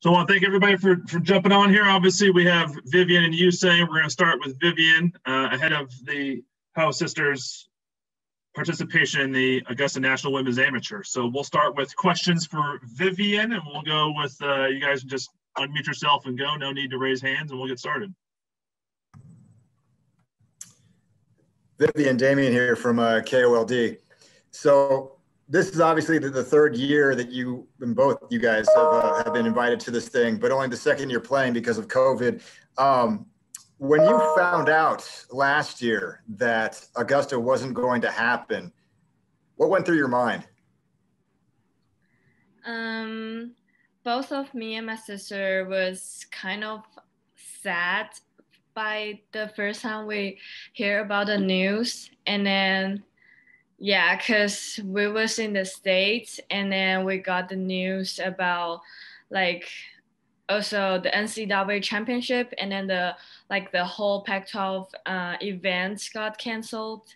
So I want to thank everybody for, for jumping on here. Obviously, we have Vivian and Yu-Sang we're going to start with Vivian uh, ahead of the Hou Sisters participation in the Augusta National Women's Amateur. So we'll start with questions for Vivian and we'll go with uh, you guys just unmute yourself and go. No need to raise hands and we'll get started. Vivian Damien here from uh, KOLD. So this is obviously the, the, third year that you and both you guys have, uh, have been invited to this thing, but only the second year playing because of COVID. Um, when you found out last year that Augusta wasn't going to happen, what went through your mind? Um, both of me and my sister was kind of sad by the first time we hear about the news and then yeah because we was in the states and then we got the news about like also the ncaa championship and then the like the whole pac 12 uh, events got canceled.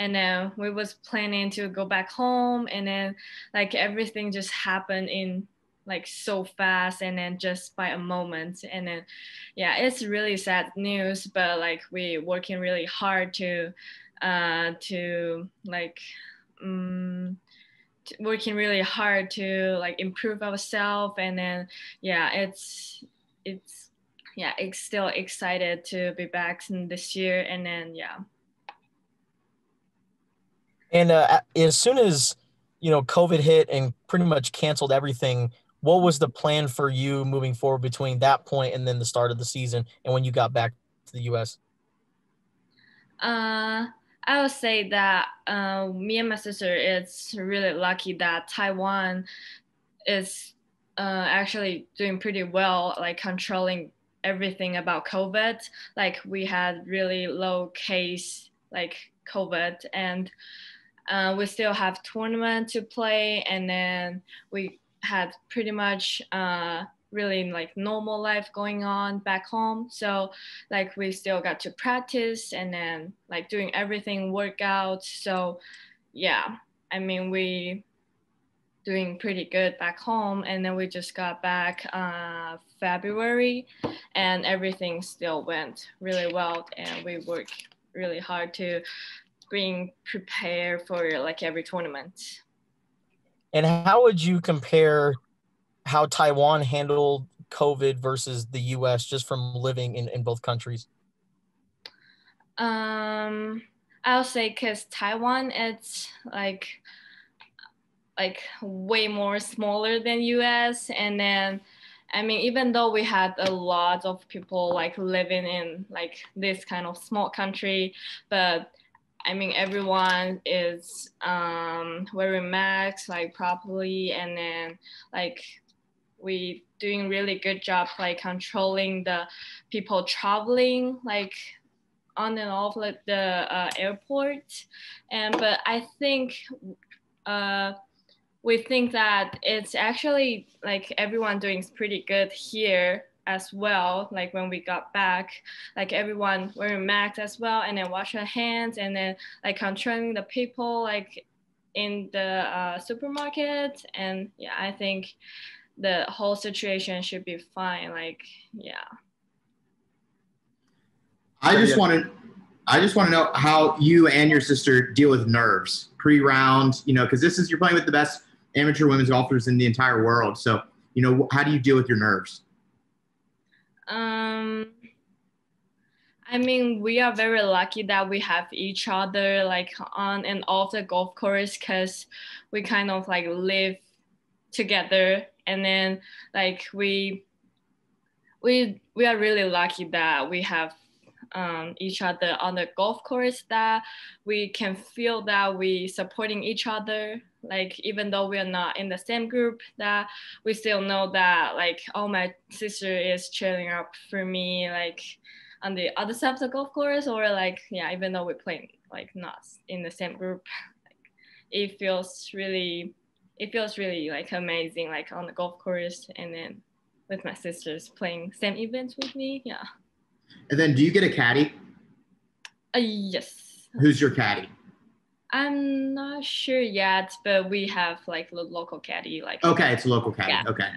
And then we was planning to go back home and then like everything just happened in like so fast and then just by a moment. And then yeah it's really sad news but like we working really hard to uh to like um, working really hard to like improve ourselves and then yeah it's it's yeah it's still excited to be back in this year. And then yeah. And uh, as soon as you know covid hit and pretty much canceled everything what was the plan for you moving forward between that point and then the start of the season and when you got back to the US? Uh, I would say that uh, me and my sister it's really lucky that Taiwan is uh, actually doing pretty well, like controlling everything about COVID. Like we had really low case like COVID and uh, we still have tournament to play and then we had pretty much uh, really like normal life going on back home. So like we still got to practice and then like doing everything workout. So yeah, I mean we doing pretty good back home and then we just got back uh, February and everything still went really well and we work really hard to being prepared for like every tournament. And how would you compare how Taiwan handled COVID versus the US just from living in, in both countries? Um, I'll say because Taiwan, it's like like way more smaller than US and then I mean even though we had a lot of people like living in like this kind of small country but I mean, everyone is um, wearing masks like properly, and then like we doing really good job like controlling the people traveling like on and off like the uh, airport. And but I think uh, we think that it's actually like everyone doing pretty good here as well like when we got back like everyone wearing masks as well and then wash our hands and then like controlling the people like in the uh, supermarket and yeah i think the whole situation should be fine like yeah. I just want to i just want to know how you and your sister deal with nerves pre-round you know because this is you're playing with the best amateur women's golfers in the entire world so you know how do you deal with your nerves? Um, I mean, we are very lucky that we have each other like on and off the golf course because we kind of like live together and then like we we we are really lucky that we have um, each other on the golf course that we can feel that we supporting each other. Like even though we are not in the same group that we still know that like oh my sister is cheering up for me like on the other side of the golf course or like yeah even though we're playing like not in the same group like it feels really it feels really like amazing like on the golf course and then with my sisters playing same events with me yeah and then do you get a caddy uh, yes who's your caddy I'm not sure yet, but we have like the local caddy. Like okay, it's a local caddy. Yeah. Okay.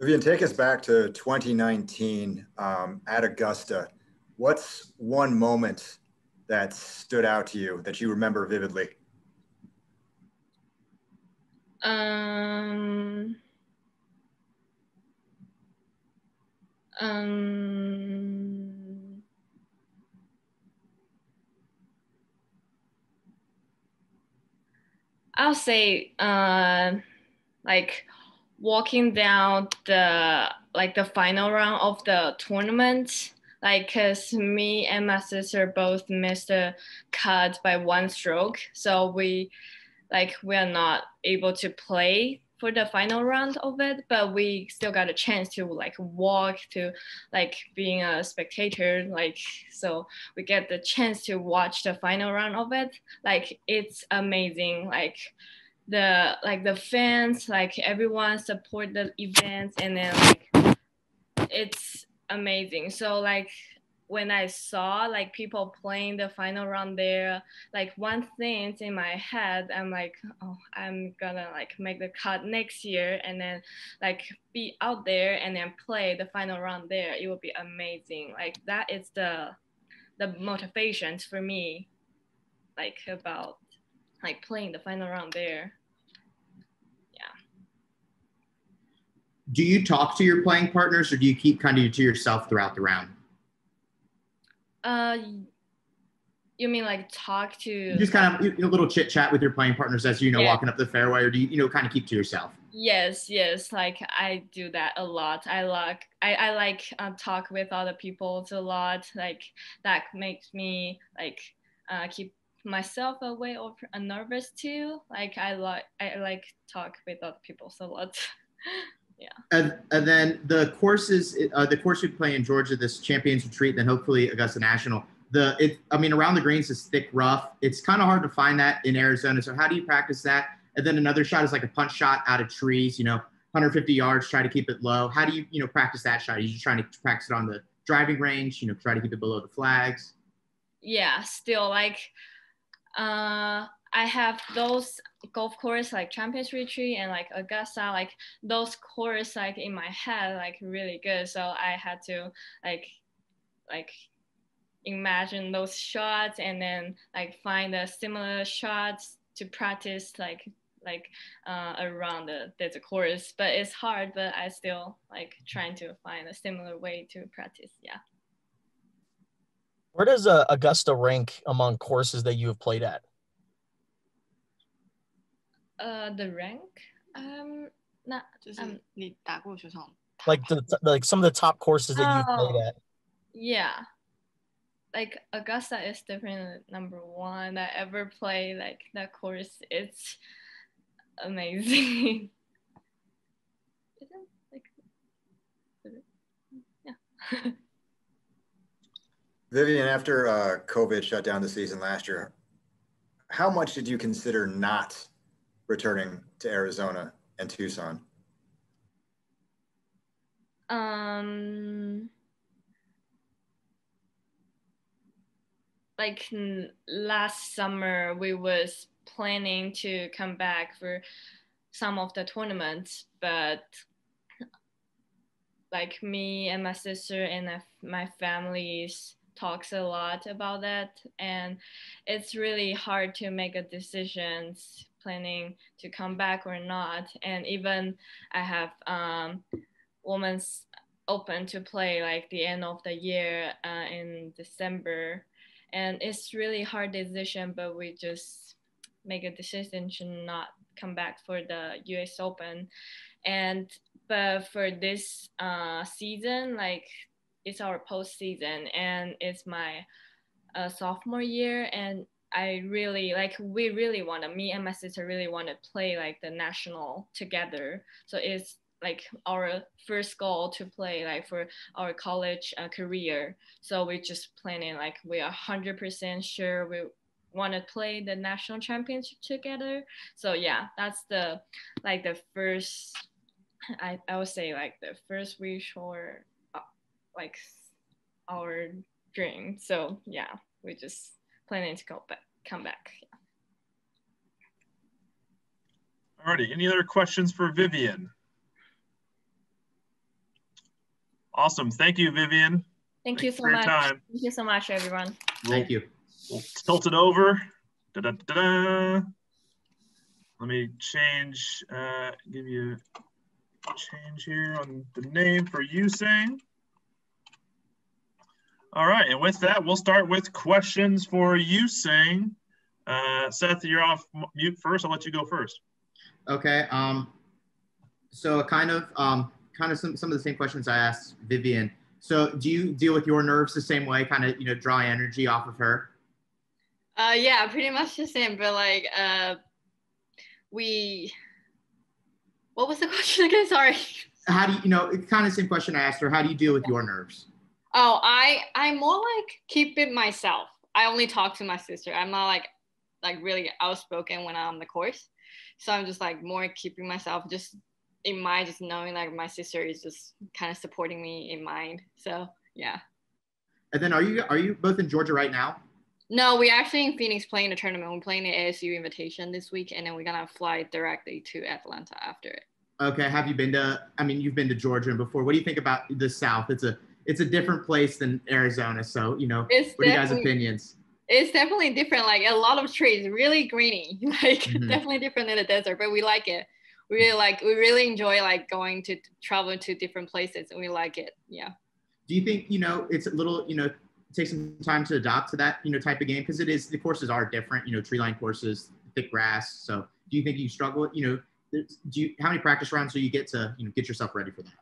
Vivian, take us back to 2019 um, at Augusta. What's one moment that stood out to you that you remember vividly? Um, um, I'll say, uh, like walking down the like the final round of the tournament like because me and my sister both missed the cut by one stroke. So we like we are not able to play for the final round of it but we still got a chance to like walk to like being a spectator like so we get the chance to watch the final round of it. Like it's amazing like the like the fans like everyone support the events and then like it's amazing. So like when i saw like people playing the final round there like one thing in my head i'm like oh i'm gonna like make the cut next year and then like be out there and then play the final round there it would be amazing like that is the the motivations for me like about like playing the final round there Yeah. do you talk to your playing partners or do you keep kind of to yourself throughout the round? Uh, you mean like talk to? You just kind of a little chit chat with your playing partners as you know yeah. walking up the fairway, or do you you know kind of keep to yourself? Yes, yes. Like I do that a lot. I like I I like uh, talk with other people a lot. Like that makes me like uh, keep myself away or nervous too. Like I like I like talk with other people a lot. yeah. And, and then the courses, uh, the course we play in Georgia, this Champions Retreat, then hopefully Augusta National. The it, I mean, around the greens is thick rough. It's kind of hard to find that in Arizona. So how do you practice that? And then another shot is like a punch shot out of trees. You know, 150 yards. Try to keep it low. How do you you know practice that shot? Are you just trying to practice it on the driving range? You know, try to keep it below the flags. Yeah, still like, uh, I have those golf course like Champions Retreat and like Augusta, like those courses like in my head like really good. So I had to like like imagine those shots and then like find the similar shots to practice like like uh, around the there's a course. But it's hard but i still like trying to find a similar way to practice yeah. Where does uh, augusta rank among courses that you have played at uh, the rank, um, not, 就是你打过球场 like the like some of the top courses that you played oh, at. Yeah, like Augusta is definitely number one I ever played. Like that course, it's amazing. like, yeah. Vivian, after uh, COVID shut down the season last year, how much did you consider not returning to Arizona and Tucson? Um, like last summer, we was planning to come back for some of the tournaments, but like me and my sister and my families talks a lot about that and it's really hard to make a decisions planning to come back or not. And even I have um, women's open to play like the end of the year uh, in December. And it's really hard decision, but we just make a decision to not come back for the US Open. And but for this uh, season, like it's our postseason and it's my uh, sophomore year and I really like we really want to me and my sister really want to play like the national together. So it's like our first goal to play like for our college uh, career. So we just planning like we are hundred percent sure we want to play the national championship together. So yeah, that's the like the first I I would say like the first wish or uh, like our dream. So yeah, we just planning to go back, come back. Alrighty, any other questions for Vivian? Awesome. Thank you, Vivian. Thank you so for your much. time. Thank you so much, everyone. Thank you. We'll tilt it over. Da-da-da-da. Let me change, uh, give you a change here on the name for Yusang. All right, and with that, we'll start with questions for Yusang. Uh, Seth, you're off mute first. I'll let you go first. Okay. Um, so kind of, um, kind of some, some of the same questions I asked Vivian. So do you deal with your nerves the same way, kind of, you know, draw energy off of her? Uh, yeah, pretty much the same. But like, uh, we. What was the question again? Sorry. How do you, you know, it's kind of the same question I asked her. How do you deal with your nerves? Oh, I I'm more like keep it myself. I only talk to my sister. I'm not like like really outspoken when I'm on the course. So I'm just like more keeping myself just in mind, just knowing like my sister is just kind of supporting me in mind. So yeah. And then are you, are you both in Georgia right now? No, we're actually in Phoenix playing a tournament. We're playing the ASU invitation this week and then we're gonna fly directly to Atlanta after it. Okay. Have you been to, I mean, you've been to Georgia before. What do you think about the South? It's a, it's a different place than Arizona. So, you know, It's what are you guys' opinions? it's definitely different like a lot of trees really greeny like Mhm. definitely different than the desert but we like it we really like we really enjoy like going to travel to different places and we like it yeah Do you think, you know, it's a little, you know, take some time to adopt to that, you know, type of game? Because it is, the courses are different, you know, tree line courses, thick grass. So do you think you struggle, you know, do you, how many practice rounds do you get to, you know, get yourself ready for that?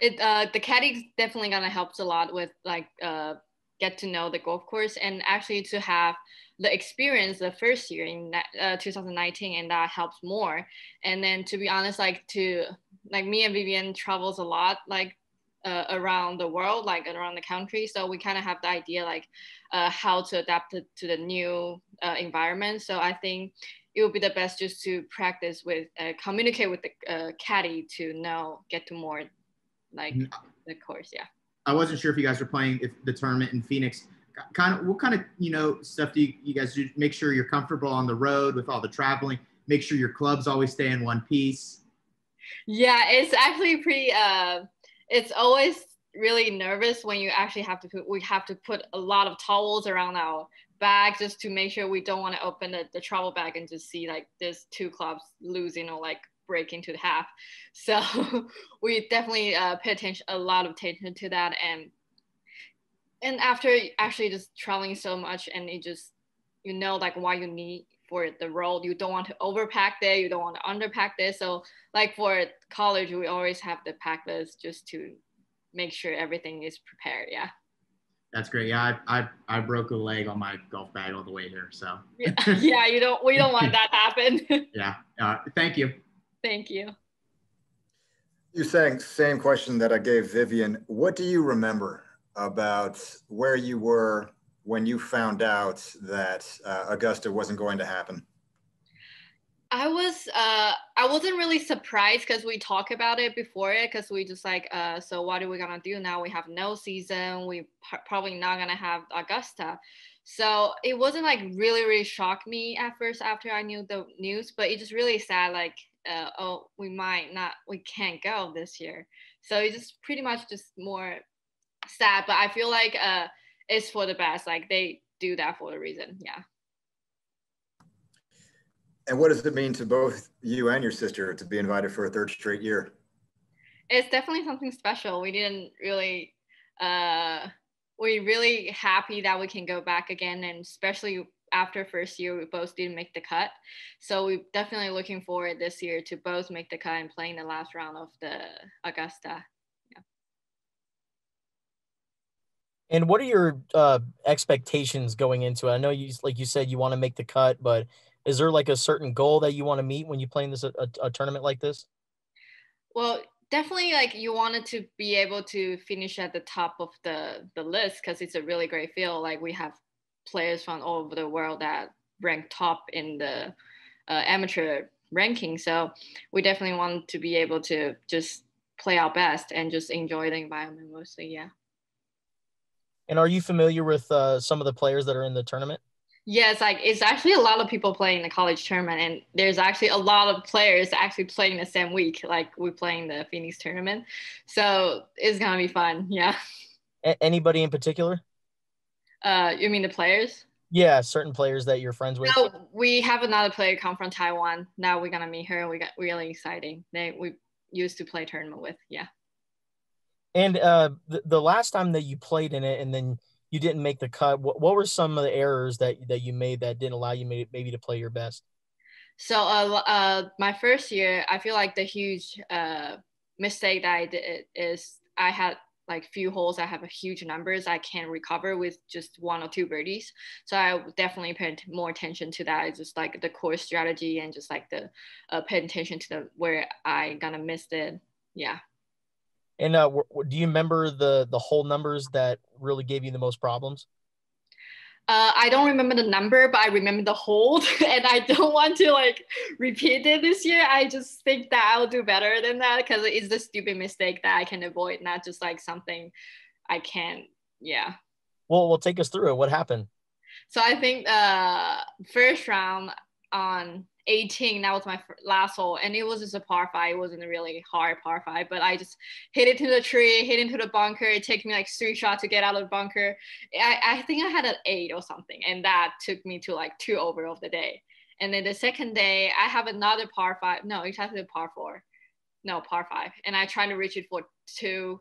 It uh the caddy's definitely gonna help a lot with like uh get to know the golf course and actually to have the experience the first year in uh, 2019 and that helps more. And then to be honest like to like me and vivian travels a lot like uh, around the world like around the country. So we kind of have the idea like uh, how to adapt it to the new uh, environment. So i think it would be the best just to practice with uh, communicate with the uh, caddy to know get to more like the course yeah I wasn't sure if you guys were playing if the tournament in Phoenix. Kind of, what kind of, you know, stuff do you, you guys do? Make sure you're comfortable on the road with all the traveling. Make sure your clubs always stay in one piece. yeah it's actually pretty uh it's always really nervous when you actually have to put we have to put a lot of towels around our bag just to make sure we don't want to open the, the travel bag and just see like there's two clubs losing or like breaking into half so we definitely uh, pay attention a lot of attention to that and and after actually just traveling so much and it just you know like what you need for the road you don't want to overpack there you don't want to underpack there so like for college we always have the pack list just to make sure everything is prepared yeah That's great. Yeah, I, I, I broke a leg on my golf bag all the way here. So yeah, yeah you don't we don't want that to happen yeah, uh, thank you. Thank you Yu-Sang same question that I gave Vivian. What do you remember about where you were when you found out that uh, Augusta wasn't going to happen? I was uh I wasn't really surprised because we talked about it before it because we just like uh so what are we gonna do now? We have no season. We probably not gonna have Augusta, so it wasn't like really really shocked me at first after I knew the news, but it just really sad like uh, oh we might not we can't go this year. So it's just pretty much just more sad, but I feel like uh it's for the best. Like they do that for a reason. Yeah. And what does it mean to both you and your sister to be invited for a third straight year? it's definitely something special. We didn't really, uh, we're really happy that we can go back again, and especially after first year, we both didn't make the cut. So we're definitely looking forward this year to both make the cut and playing the last round of the Augusta. yeah. And what are your uh, expectations going into it? I know you, like you said, you want to make the cut, but is there like a certain goal that you want to meet when you play in this a, a tournament like this? Well, definitely like you wanted to be able to finish at the top of the the list because it's a really great field. Like we have players from all over the world that rank top in the uh, amateur ranking. So we definitely want to be able to just play our best and just enjoy the environment mostly. Yeah. And are you familiar with uh, some of the players that are in the tournament? It's like it's actually a lot of people playing the college tournament, and there's actually a lot of players actually playing the same week, like we're playing the Phoenix tournament. So it's gonna be fun. Yeah. A- anybody in particular? Uh, you mean the players? Yeah, certain players that you're friends with. No, we have another player come from Taiwan. Now we're gonna meet her. We got really exciting. They we used to play tournament with. Yeah. And uh, the, the last time that you played in it, and then you didn't make the cut. What, what were some of the errors that that you made that didn't allow you maybe, maybe to play your best? So uh, uh, my first year, I feel like the huge uh, mistake that I did is I had like few holes I have a huge numbers I can recover with just one or two birdies. So I definitely paid more attention to that. It's just like the course strategy and just like the uh, pay attention to the where I gonna miss it. Yeah. And uh, do you remember the the whole numbers that really gave you the most problems? Uh, I don't remember the number, but I remember the hold, and I don't want to like repeat it this year. I just think that I'll do better than that because it's the stupid mistake that I can avoid, not just like something I can't. Yeah. Well, we'll take us through it. What happened? So I think uh first round on 18 that was my last hole and it was just a par five it wasn't a really hard par five but i just hit it to the tree hit into the bunker it took me like three shots to get out of the bunker. I, I think i had an eight or something and that took me to like two over of the day. And then the second day i have another par five no actually a par four. No par five and i tried to reach it for two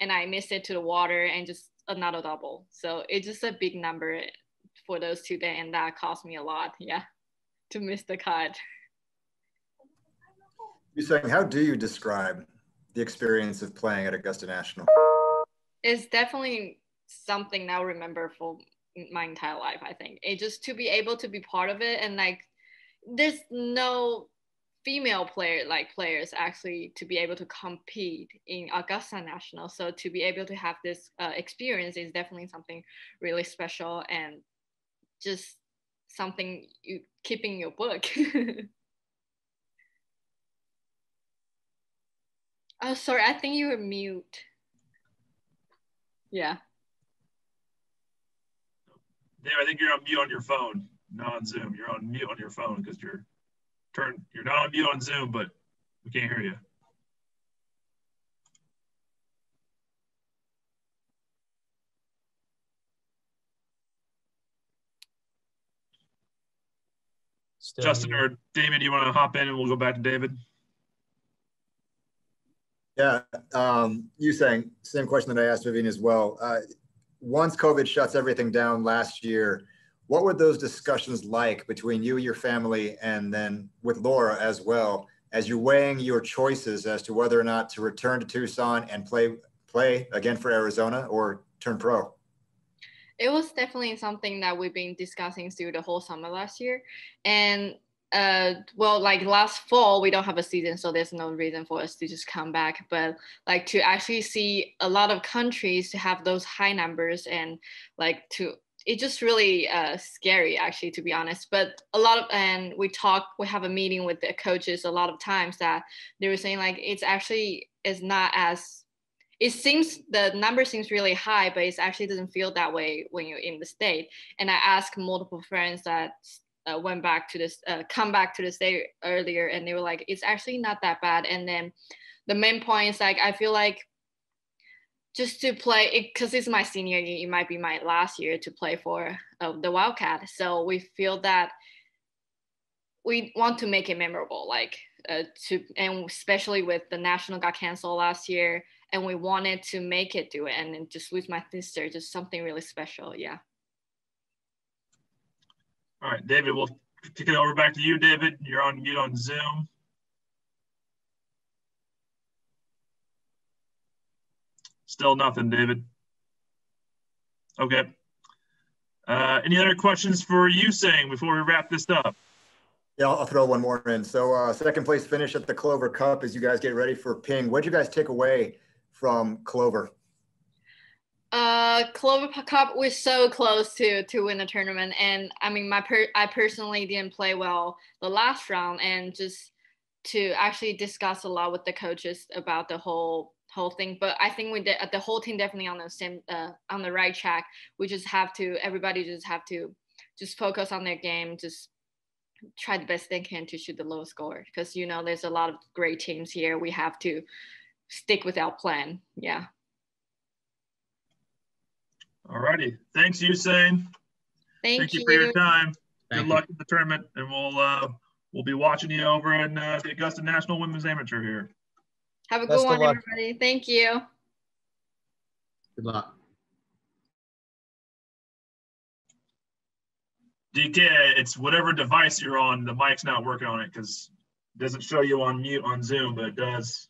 and i missed it to the water and just another double. So it's just a big number for those two days and that cost me a lot yeah to miss the cut. You're saying, how do you describe the experience of playing at Augusta National? It's definitely something I'll remember for my entire life. I think it just to be able to be part of it and like, there's no female player like players actually to be able to compete in Augusta National. So to be able to have this uh, experience is definitely something really special and just something you keep in your book. oh, sorry, I think you were mute. Yeah. Dave, I think you're on mute on your phone, not on Zoom. You're on mute on your phone because you're turned. You're not on mute on Zoom, but we can't hear you. Still Justin here. or Damon, do you want to hop in and we'll go back to David? Yeah, um, Yu-Sang same question that I asked Vivian as well. Uh, once COVID shuts everything down last year, what were those discussions like between you, your family, and then with Laura as well, as you're weighing your choices as to whether or not to return to Tucson and play play again for Arizona or turn pro? It was definitely something that we've been discussing through the whole summer last year. And uh, well, like last fall, we don't have a season, so there's no reason for us to just come back. But like to actually see a lot of countries to have those high numbers and like to it's just really uh, scary actually to be honest but a lot of and we talk we have a meeting with the coaches a lot of times that they were saying like it's actually is not as it seems the number seems really high, but it actually doesn't feel that way when you're in the state. And I asked multiple friends that uh, went back to this, uh, come back to the state earlier, and they were like, it's actually not that bad. And then the main point is like, I feel like just to play because it, it's my senior year, it might be my last year to play for uh, the Wildcat. So we feel that we want to make it memorable, like uh, to, and especially with the national got canceled last year and we wanted to make it do it and just with my sister just something really special yeah. All right david we'll kick it over back to you david. You're on mute on zoom. Still nothing david. Okay. Uh, any other questions for Yu-Sang before we wrap this up? Yeah, I'll throw one more in. So, uh, second place finish at the Clover Cup as you guys get ready for Ping. What did you guys take away from Clover? Uh, Clover Cup was so close to to win the tournament, and I mean, my per- I personally didn't play well the last round, and just to actually discuss a lot with the coaches about the whole whole thing. But I think we did the whole team definitely on the same uh, on the right track. We just have to everybody just have to just focus on their game, just try the best they can to shoot the low score because you know there's a lot of great teams here. We have to stick with our plan. Yeah. All righty. Thanks, Yu-Sang. Thank, Thank you you. for your time. Thank Good you. luck in the tournament, and we'll uh, we'll be watching you over in uh, the Augusta National Women's Amateur here. Have a Best good one, luck. everybody. Thank you. Good luck. DK, it's whatever device you're on. The mic's not working on it because it doesn't show you on mute on Zoom, but it does